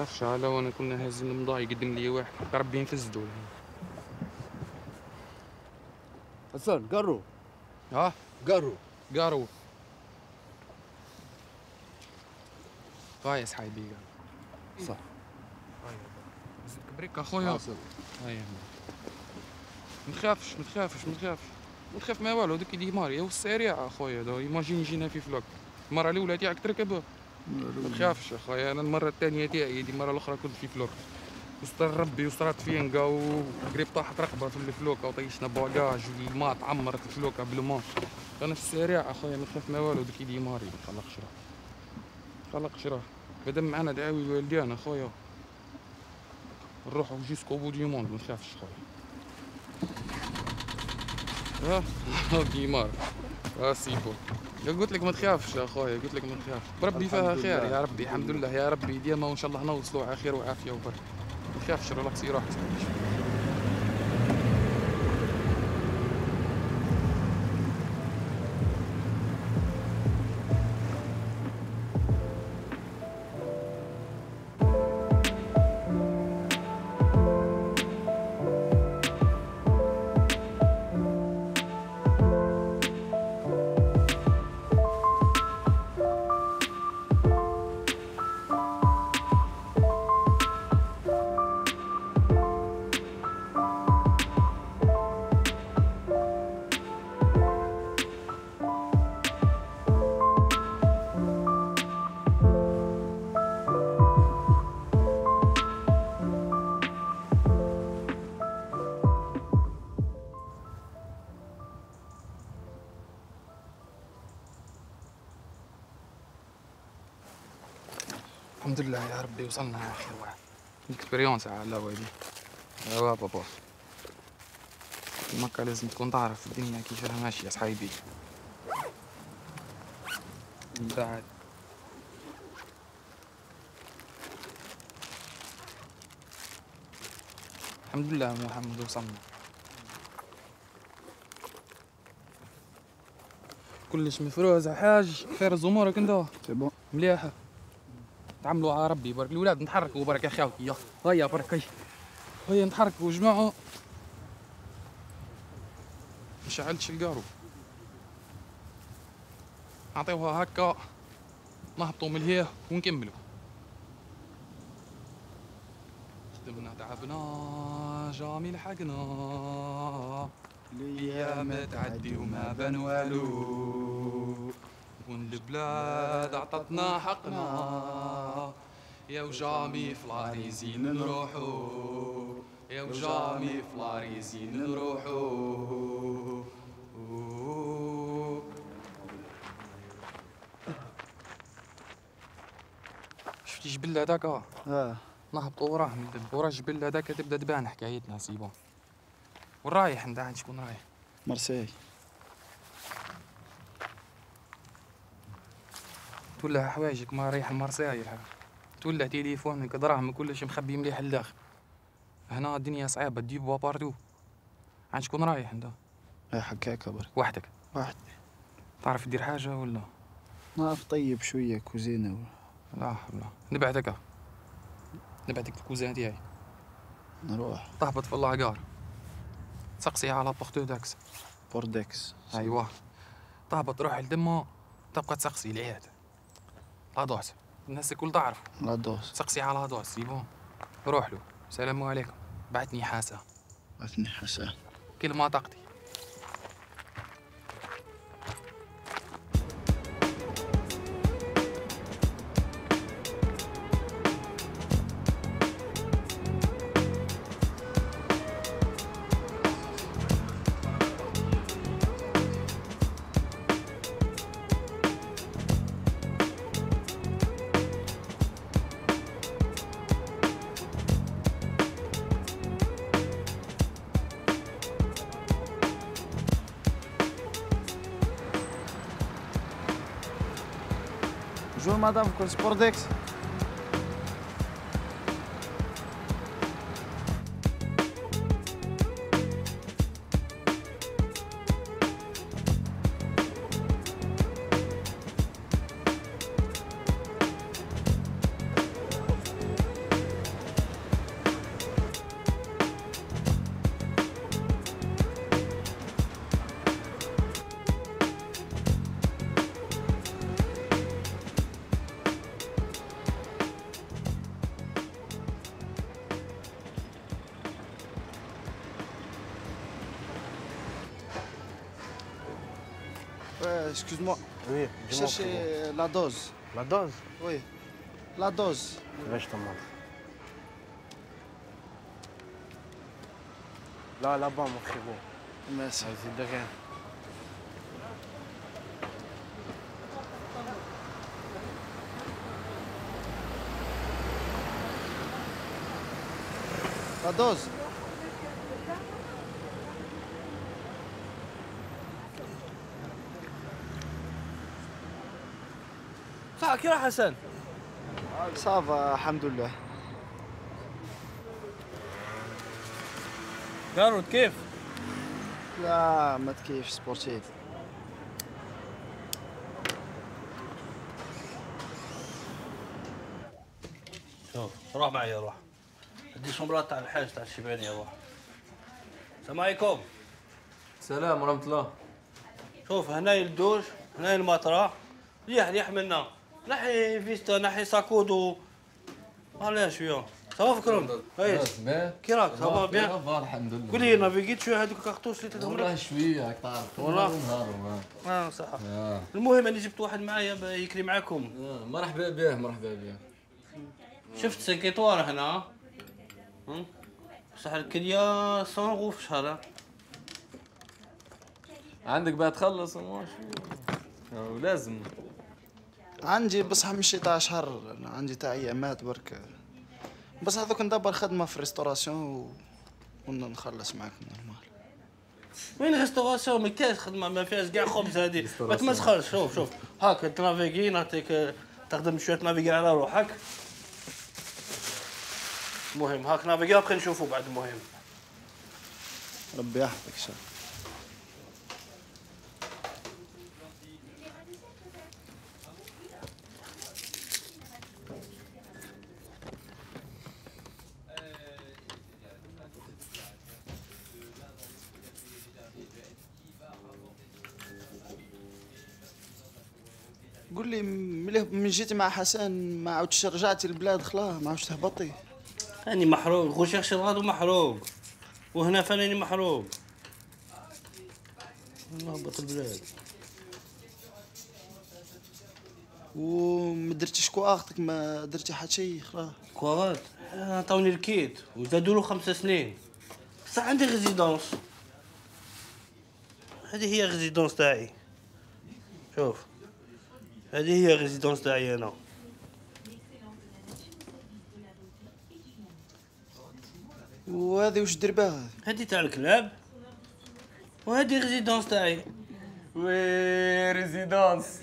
شاف شعلة وانا كنا هازين المضاي يقدم لي واحد. ربي نفزدو حسن قرو. ها؟ قرو. قارو قايس حايبي صح. زيد كبريك اخويا حاصل هيا ما تخافش ما تخافش ما تخافش ما تخاف ما والو دوك اللي ماري. والسريع أخويا دو. إيماجين جينا في فلوك. المرة الأولى تاعك تركب. ما تخافش اخويا أنا المرة الثانية تاعي دي المرة الأخرى كنت في فلوك. يستر ربي وصرات فينقا وقريب طاحت رقبة في الفلوكه وطيشنا bagages والماء تعمرت الفلوكة بالماء. أنا في السريع أخويا ما تخاف ما والو. دوك اللي ماري. ما خلقش راه خلقش راه مادام معنا دعاوي الوالدين أخويا. نروحو jusqu'au bout du monde. ما تخافش خويا. ها؟ ديمار آه سيبو يا قلت لك ما تخافش يا خويا قلت لك ما تخافش. بربي فيها خير. يا ربي الحمد لله يا ربي. ديما وإن شاء الله نوصلوا على خير وعافية وبركة. ما تخافش ريلاكسي روحك وصلنا خير واحد. expérience على اللعبة دي. ايوا بابا مكة لازم تكون تعرف الدنيا كيف راها ماشية صحيبي بعد. الحمد لله محمد وصلنا. كلش مفروز حاج. خير زمورك انت c'est bon مليحة. تعملوا على ربي برك الولاد نتحركوا برك يا خاوي يا هيا برك هيا. هيا نتحركوا. جماعة. مشعلتش القارو. نعطيوها هكا. نهبطوا من هيه ونكملوا. خدمنا تعبنا. جامي لحقنا. الأيام تعدي وما بان والو والبلاد عطتنا حقنا. يا و jamais في لاريزين نروحو. يا و jamais في لاريزين نروحو. شفتي جبل هذاك؟ آه. نهبطوا وراه ورا الجبل هذاك تبدأ تبان حكايتنا c'est bon وين رايح انت شكون رايح؟ مرسي. تولع حوايجك ما رايح لمرسايل تولع تليفونك دراهم كلش مخبي مليح لداخل هنا الدنيا صعيبة تجيب partout عاد شكون رايح أنت؟ يا حكاك برك وحدك. واحد تعرف دير حاجة ولا؟ نعرف طيب شوية كوزينة لا لا نبعتك. نبعتك ال cousin تاعي. نروح. تهبط في ال la gare. تسقسي على Porte d'Aix. Porte d'Aix ايوا تهبط تروح لدما تبقى تسقسي العياد لا دوس. الناس الكل تعرف لا دوس. تسقسي على دوس c'est bon روح له. السلام عليكم. بعتني حاسة. عطني حسن كل ما طاقتي João Madame com o Sportex. Cherchez la dose. La dose Oui. La dose. Là, je te montre? Là, là-bas, mon frérot. Merci. Vas-y, de rien. La dose. كيف حسن؟ صافا الحمد لله. قارود كيف؟ لا ما تكيفش سبورتيف. شوف روح معي روح. ادي شمرات تاع الحاج تاع الشيبانية روح. السلام عليكم. سلام ورحمة الله. شوف هنا الدوش هنا المطرح ريح ريح منا. نحي فيستا نحي sac à dos علاه شوية ça va فكرهم إيش كي راك ça va bien الحمد لله قول لي نافيغيت شوية هذوك ال cartouches اللي تدهم والله شوية هاك تعرف والله. آه صح آه. المهم اني جبت واحد معايا يكري معاكم آه. مرحبا به مرحبا به شفت سكيتوار هنا هم؟ صح الكلية 100 غو في الشهر عندك بقى تخلص ولازم عندي بصح مشي تاع شهر عندي تاع أيامات برك. بس هذوك ندبر خدمة في restauration و... ونخلص معاك normal وين restauration ما كاينش خدمة ما فيهاش كاع خبز هذه ما تمسخرش شوف شوف. هاك تنافيغي نعطيك تخدم شوية تنافيغي على روحك. المهم هاك نافيغي ابخي نشوفوا بعد المهم ربي يحفظك ان من جيتي مع حسن ما عاودش رجعتي البلاد خلاه ما عاودش تهبطي. راني محروق غوشيغ الغادو محروق وهنا فاني محروق. نهبط البلاد. وما درتيش كواختك ما درتي حتى شي خلاه كوارات عطاوني الكيت وزادوا له خمس سنين. بصح عندي ريزيدونس هذه هي ال résidence تاعي. شوف. هذه هي ال résidence تاعي أنا وهذه وش دير بها هذه هذه تاع الكلاب وهذه ال résidence تاعي oui résidence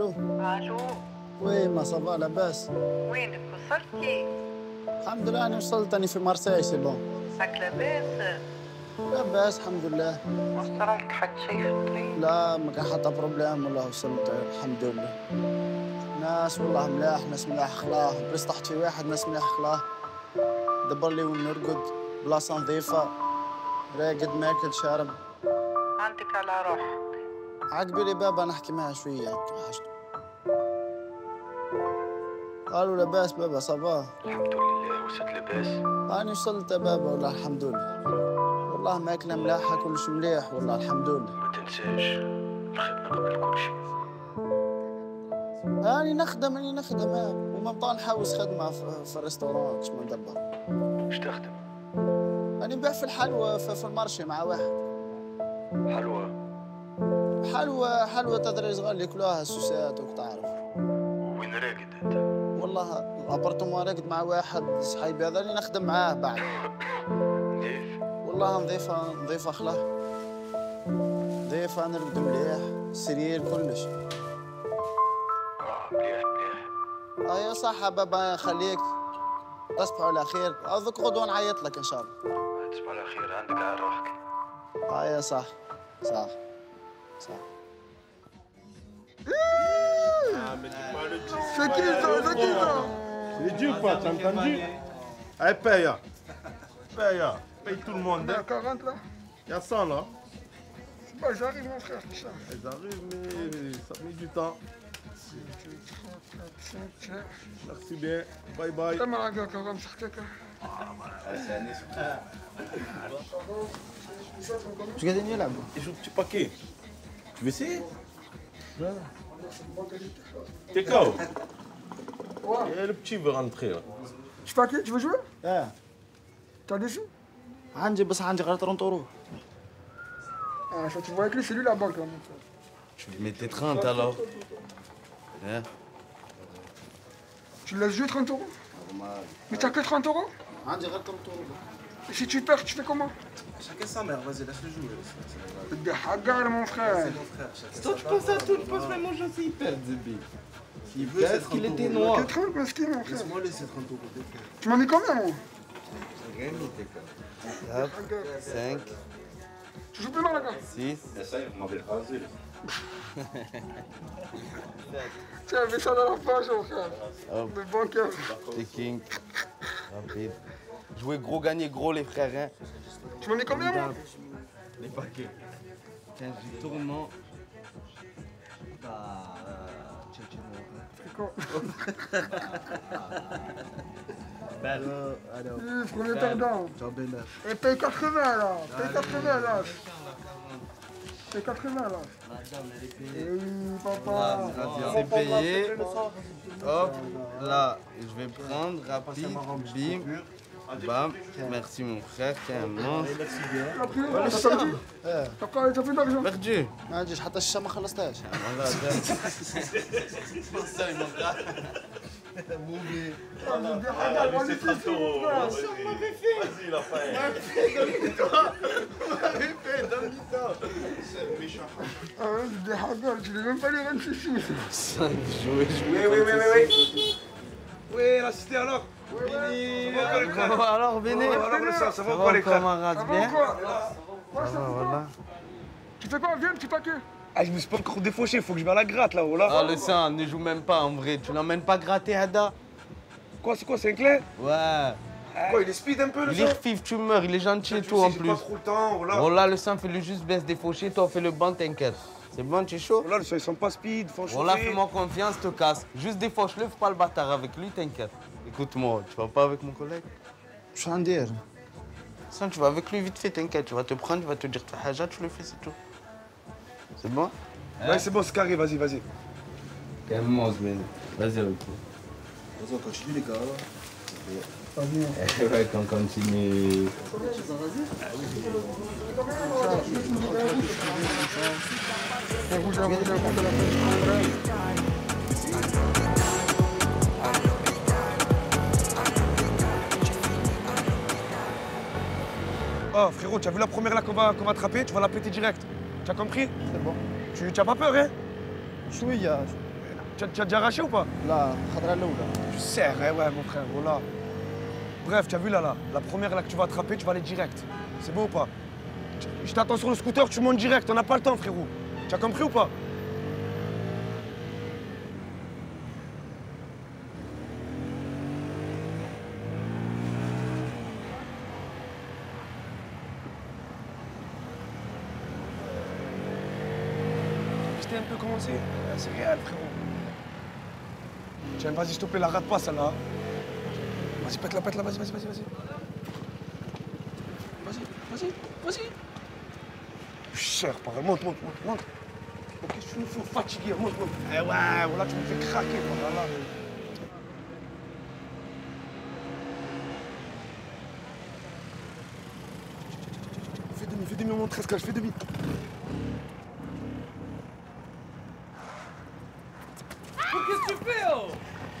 Allô. Allô. Oui يما ça va لاباس. وينك وصلت كيف؟ الحمد لله أنا وصلت اني في مارسيل c'est bon راك لاباس؟ لاباس الحمد لله. ما صرالك حد شي في الطريق؟ لا ما كان حتى problème والله وصلت الحمد لله. ناس والله ملاح ناس ملاح خلاه بس طحت في واحد ناس ملاح خلاه دبر لي وين نرقد بلاصه نظيفه راقد ماكل شارب. عندك على روحك. عقبي لي بابا نحكي معاه شوية حاجته. قالوا لاباس بابا صباح. الحمد لله وصلت لاباس أنا وصلت بابا والله الحمد لله. والله ماكلة ملاحة كلش مليح والله الحمد لله. ما تنساش الخدمة قبل كل شيء أنا نخدم أنا نخدم. وما بقى نحوس خدمة في, ال restaurant كش ما ندبر واش تخدم؟ أنا نبيع في الحلوى في, في ال marché مع واحد. حلوى؟ حلوى حلوى تدري صغار اللي ياكلوها ال sucettes وك تعرف وين راقد أنت؟ والله ال appartement راقد مع واحد صحيبي هذا اللي نخدم معاه بعد. والله نظيفة نظيفة خلاه نظيفة نرقد مليح سرير كلش. آه مليح مليح يا صح بابا خليك تصبحوا على خير. اذك غدوة نعيط لك إن شاء الله. تصبح على خير عندك على روحك. آه يا صح صح صح. C'est qui ça C'est qui ça C'est dur quoi, t'as entendu Allez, paye. Hein. Paye. Hein. Paye tout le monde. Il y a hein. 40 là Il y a 100 là bah, J'arrive mon frère. Ils eh, arrivent, mais ça met du temps. Merci bien. Bye bye. Tu gagnes là-bas. Tu veux essayer? T'es KO. Et le petit veut rentrer là. Tu fais qui Tu veux jouer اه T'as des sous عندي بس عندي غير 30 اورو Ah, ça, tu vois avec lui, c'est lui la banque, là, mon frère. Tu mets tes 30 alors. Hein Tu laisses jouer 30 euros Mais t'as que 30 euros عندي غير 30 اورو Et si tu perds, tu fais comment? Chacun sa mère, vas-y, laisse-le jouer. Des hagar, mon frère. Toi, tu penses à tout, tu penses même aux gens s'ils perdent, Zébi. S'ils veut, c'est qu'il 30 était noir. T'es tranquille, mesquin, mon frère. Laisse-moi laisser 30 euros, t'es frère. Tu m'en mets combien, moi? 5, Tu joues plus mal, là, gars 6. Ça, vous m'avez rasé. Tiens, mets ça dans la poche, mon frère. Le bancaire. T'es king. Rapide. Jouer gros, gagner gros, les frères. Hein. Tu m'en mets combien, moi Les paquets. 15 du tournant. Bah. C'est quoi Belle. Oui, premier perdant. Ciao, belle. Et paye 80, là. Paye 80, là. Paye 80, là. Eh oui, papa. C'est payé. Hop, là, je vais prendre rapide. Bim. Bam. Merci mon frère, t'es un monstre. T'as pris T'as perdu T'as pas t'as plus d'argent Perdu. ما عنديش حتى الشتا ما خلصتهاش Voilà, Laissez 30 euros. Vas-y, il a faim. Ah ouais, des hagar, tu l'as même pas les 26 sous. 5 jouets, Oui, oui, oui, oui, oui. Oui, la cité alors sang, ça Ça va les camarades, Ça va bien. Tu fais quoi Viens, petit paquet. Ah, je me suis pas encore défauché, faut que je vais à la gratte là-haut là. Ah, le sang, ne joue même pas en vrai. Tu l'emmènes pas gratter, Hada Quoi, c'est quoi, c'est un clé Ouais. Quoi, il est speed un peu le Il est sang refif, tu meurs, il est gentil et tout sais, en plus. pas trop le temps, voilà. Bon, là, le sang, fais-le juste baisse des fauchés, toi, fais le banc, t'inquiète. C'est bon, tu es chaud Là, le sang, ils sont pas speed, franchement. Bon, là, fais-moi confiance, te casse. Juste défauche-le, fais pas le bâtard avec lui, t'inquiète. Écoute-moi, tu vas pas avec mon collègue Je suis en dire. Sinon, tu vas avec lui vite fait, t'inquiète. Tu vas te prendre, tu vas te dire tu haja, tu le fais, c'est tout. C'est bon? Ouais, hein c'est bon, c'est carré, vas-y, vas-y. Quel Calme-moi, Vas-y, ok. Vas-y, on continue, les gars. Pas ouais, qu'on continue. Oh, frérot, tu as vu la première là qu'on va, va attraper? Tu vas la péter direct. Tu as compris? C'est bon. Tu n'as pas peur, hein? Oui, Tu as, déjà arraché ou pas? Là, Tu serres, hein, ouais, mon frère, voilà. Bref, tu as vu là, là, la première là que tu vas attraper, tu vas aller direct. C'est bon ou pas? Je t'attends sur le scooter, tu montes direct, on n'a pas le temps, frérot. Tu as compris ou pas? Vas-y, s'il te plaît, la rate pas celle-là. Vas-y, pète-la, pète-la, vas-y, vas-y, vas-y, vas-y. Vas-y, vas-y, vas-y. Cher, pareil, monte, monte, monte, monte. Oh, tu me fais fatiguer Monte, monte. Eh ouais, voilà, tu me fais craquer, voilà. Fais demi, fais demi, on monte 13 cages, fais demi. Qu'est-ce que tu fais, oh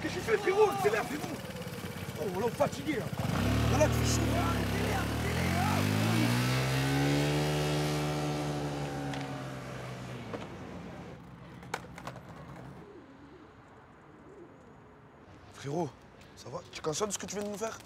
Qu'est-ce que fais, frérot là, frérot Oh, voilà, fatigué, là. Voilà, tu fais chaud. Frérot, ça va? Tu es conscient de ce que tu viens de nous faire?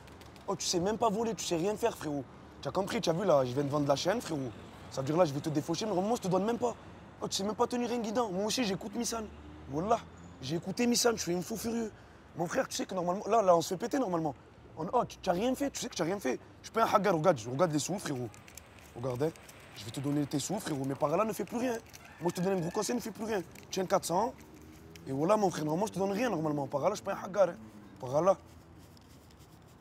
Oh, tu sais même pas voler, tu sais rien faire, frérot. Tu as compris, tu as vu là, je viens de vendre la chaîne, frérot. Ça veut dire là, je vais te défaucher, mais normalement, je te donne même pas. Oh, tu sais même pas tenir un guidon. Moi aussi, j'écoute Missan. Wallah, j'ai écouté Missan, je suis une fou furieux. Mon frère, tu sais que normalement, là, là, on se fait péter normalement. Oh, tu n'as rien fait, tu sais que tu n'as rien fait. Je pas un hagar, regarde, regarde les sous, frérot. Regarde. Je vais te donner tes sous, frérot, mais par là, ne fais plus rien. Moi, je te donne un gros conseil, ne fais plus rien. Tiens 400. Et voilà, mon frère, normalement, je te donne rien, normalement. Par là, je pas un hagar. hein. Par là.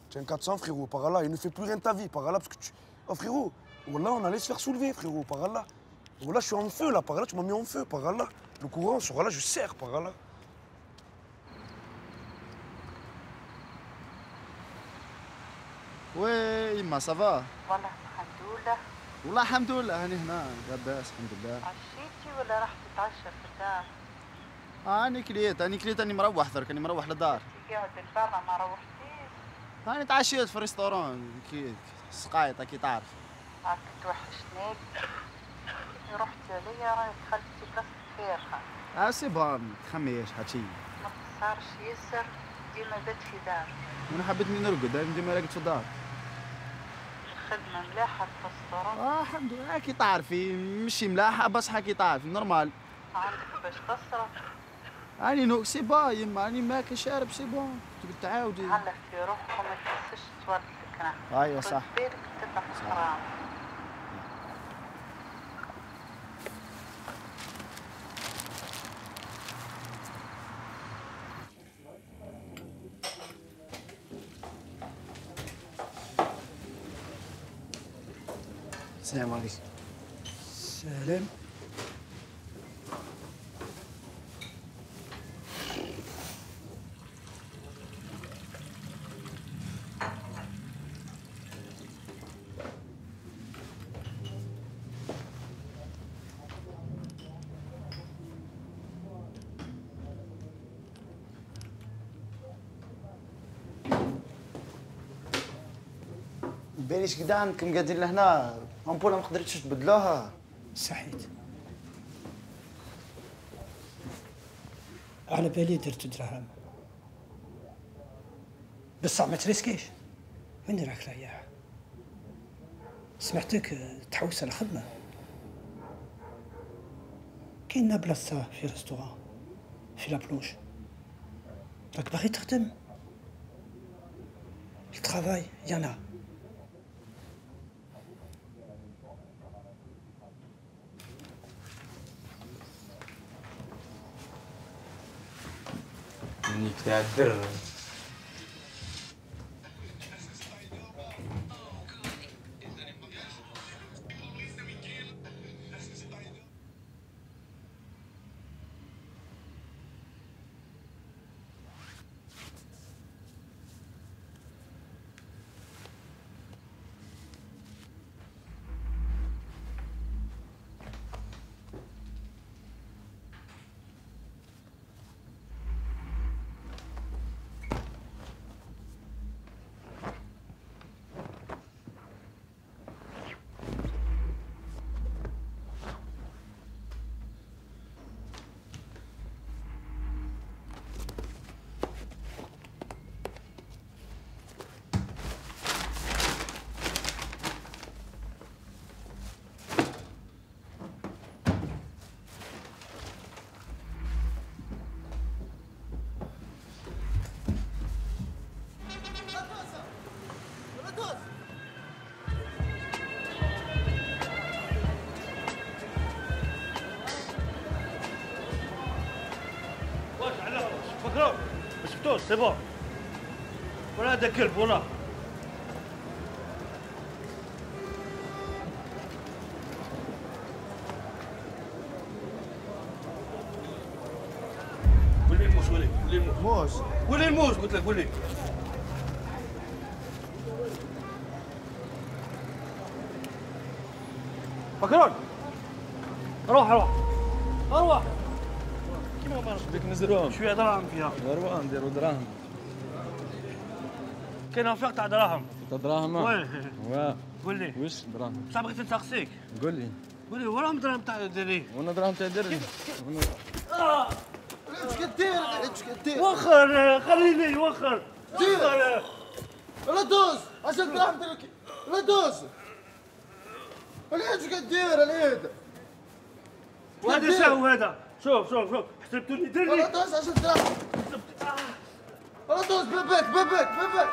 Tiens 400, frérot, par là. Et ne fais plus rien de ta vie, par là, parce que tu. Oh, frérot, voilà, on allait se faire soulever, frérot, par là. Voilà, je suis en feu, là, par là, tu m'as mis en feu, par là. Le courant, sur là, je serre, par là. وي يما سافا والله الحمد لله. والله الحمد لله هاني هنا. لاباس الحمد لله. عشيتي ولا رحت تتعشى في الدار؟ هاني كليت هاني كليت أني مروح ثرك أني مروح للدار. قاعد برا ما روحتيش؟ هاني تعشيت في ريستورون كي سقايطة كي تعرف. هاك توحشنيك رحت عليا راهي دخلت في بلاصة فارغة آه سي بون تخميش هادشي. ما تصارش ياسر ديما بات في دار. وأنا حبيت نرقد ديما راقد في الدار. ملاحة في الريستورون آه الحمد لله. كي تعرفي مشي ملاحة بصحة كي تعرفي نورمال. عندك باش تصرف أني نو سي با يما أني ماكل شارب سي بون. تقول تعاودي. هلا في روحك وما تحسش تولد لك أيوه صح. بالك حرام السلام عليكم سلام باليش كدا عندكم قاعدين لهنا. امبولا ما قدرتش تبدلوها. صحيت على بالي درت دراهم. بصح ما تريسكيش. وين راك رايح؟ سمعتك تحوس على خدمة. كاينة بلاصة في restaurant في la plage راك باغي تخدم؟ الترافاي يانا. منيك تاع الدر واش شفتوش سي بون ولا هذا كلب ولا ولي الموس ولي ولي الموس ولي الموس قلت لك ولي فكرون روح روح روح كيما ما نزروهم شوية دراهم فيها ضربة نديروا دراهم كاين فيق تاع دراهم دراهم وين واه قول لي وش دراهم بصح بغيت نسقسيك قول لي قول لي وراهم دراهم تاع ديري وأنا دراهم تاع دري اش كدير اش كدير وخر خليني وخر وخر لا دوز عشان دراهم درك لا دوز اش كدير اليد وهذا شاو هذا شوف شوف شوف لا دري دوز عشان دراهم لا دوز باباك باباك باباك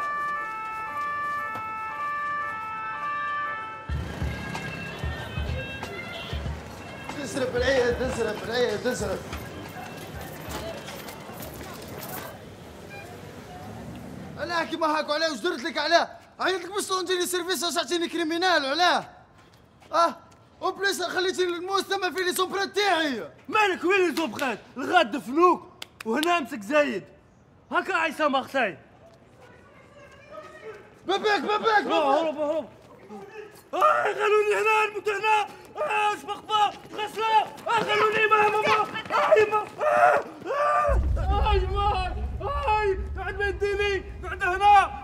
تسرب العيد تسرب العيد تسرب علاه كيما هاكو علاه واش درت لك علاه عيطت لك باش تونتيني سيرفيس واش عطيني كريمينال علاه آه أو بليس خليتيني الموس تما في لي سومبرات تاعي مالك وين اللي زوبخات الغاد دفنوك وهنا امسك زايد هكا عيسى مختاي باباك باباك هرب هرب آه خلوني هنا نموت هنا آه اش بخبا غسلة آه خلوني ما ماما آه يما آه آه آه يما آه قاعد ما يديني قاعد هنا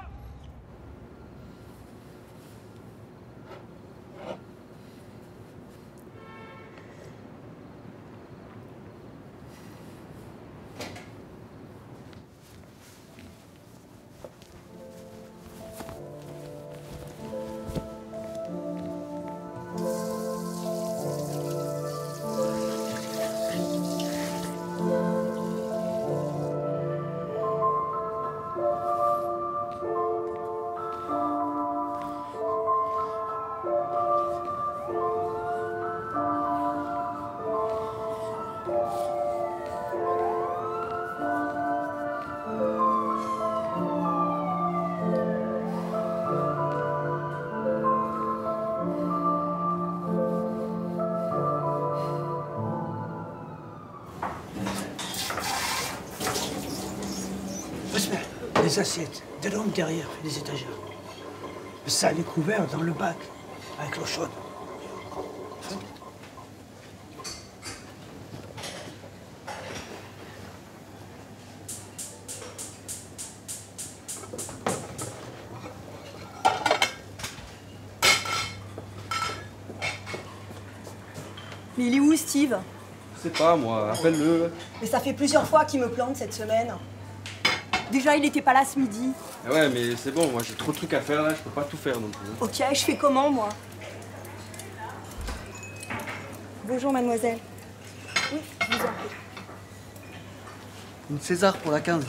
des assiettes, des lampes derrière les étagères. Ça, les couvert dans le bac, avec l'eau chaude. Mais il est où, Steve? Je sais pas, moi. Appelle-le. Mais ça fait plusieurs fois qu'il me plante cette semaine. Déjà, il était pas là ce midi. Ah Ouais, mais c'est bon, moi j'ai trop de trucs à faire là, je peux pas tout faire non plus. Ok, je fais comment moi? Bonjour mademoiselle. Oui, je vous en prie. Une César pour la 15.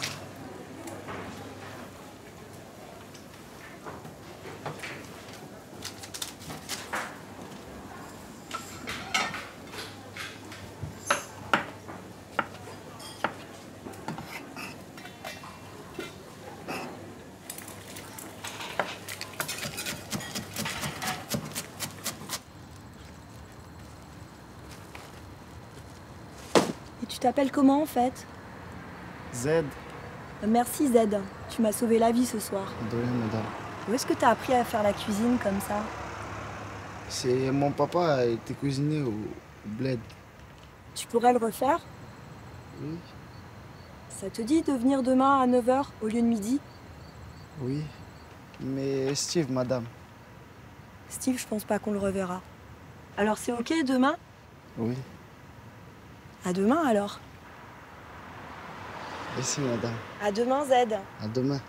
Tu t'appelles comment en fait? Z. Merci Z. Tu m'as sauvé la vie ce soir. de rien madame. Où est-ce que t'as appris à faire la cuisine comme ça? C'est mon papa a été cuisinier au au bled. Tu pourrais le refaire? Oui. Ça te dit de venir demain à 9h au lieu de midi? Oui. Mais Steve madame. Steve, je pense pas qu'on le reverra. Alors c'est ok demain? Oui À demain alors. merci madame À demain Z. à demain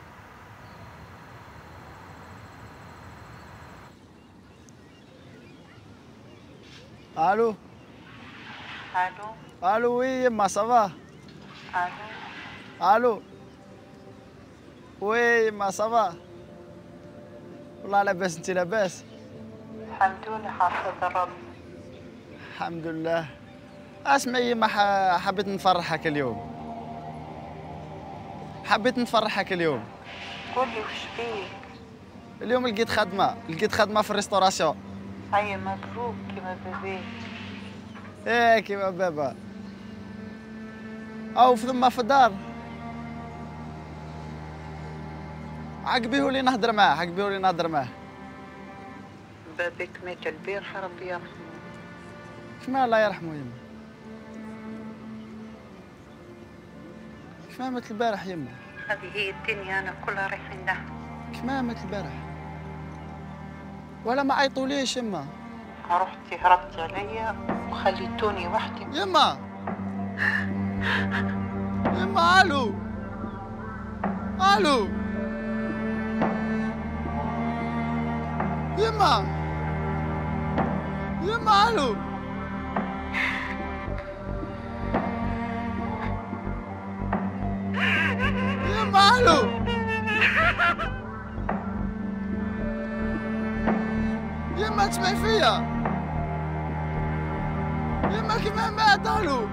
Allô Allô Allô, oui, Yemma, ça va Allô Allô Oui, Yemma, ça va والله لاباس انت لاباس الحمد لله حافظ ربي الحمد لله اسمع يما ح- حبيت نفرحك اليوم. حبيت نفرحك اليوم. قولي وش فيك. اليوم لقيت خدمة لقيت خدمة في ال restauration. هيا مبروك كيما بيبي. إيه كيما بابا. أو في ثم في الدار. عقبيه لي نهضر معاه عقبيه لي نهضر معاه. بابك مات البارحة ربي يرحمه. كما الله يرحمه يما. كما مات البارح يما هذه هي الدنيا أنا كلها رايحين لها كما مات البارح؟ ولا ما عيطوليش يما رحتي هربتي عليا وخليتوني وحدي. يما يما ألو! ألو! يما يما ألو! يما ألو يما تسمعي فيا كيما كيما مات ألو